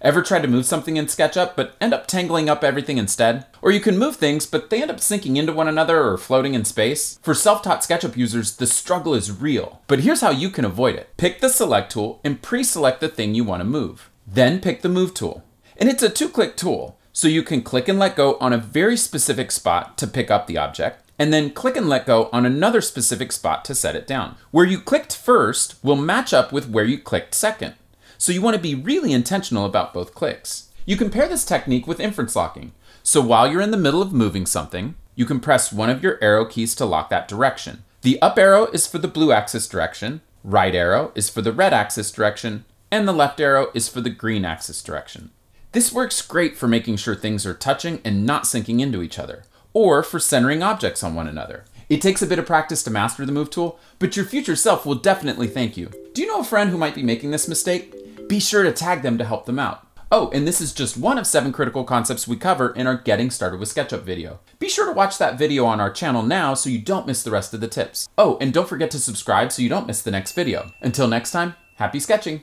Ever tried to move something in SketchUp but end up tangling up everything instead? Or you can move things but they end up sinking into one another or floating in space? For self-taught SketchUp users, the struggle is real. But here's how you can avoid it. Pick the select tool and pre-select the thing you want to move. Then pick the move tool. And it's a two-click tool, so you can click and let go on a very specific spot to pick up the object, and then click and let go on another specific spot to set it down. Where you clicked first will match up with where you clicked second. So you want to be really intentional about both clicks. You can pair this technique with inference locking. So while you're in the middle of moving something, you can press one of your arrow keys to lock that direction. The up arrow is for the blue axis direction, right arrow is for the red axis direction, and the left arrow is for the green axis direction. This works great for making sure things are touching and not sinking into each other, or for centering objects on one another. It takes a bit of practice to master the move tool, but your future self will definitely thank you. Do you know a friend who might be making this mistake? Be sure to tag them to help them out. Oh, and this is just one of seven critical concepts we cover in our Getting Started with SketchUp video. Be sure to watch that video on our channel now so you don't miss the rest of the tips. Oh, and don't forget to subscribe so you don't miss the next video. Until next time, happy sketching!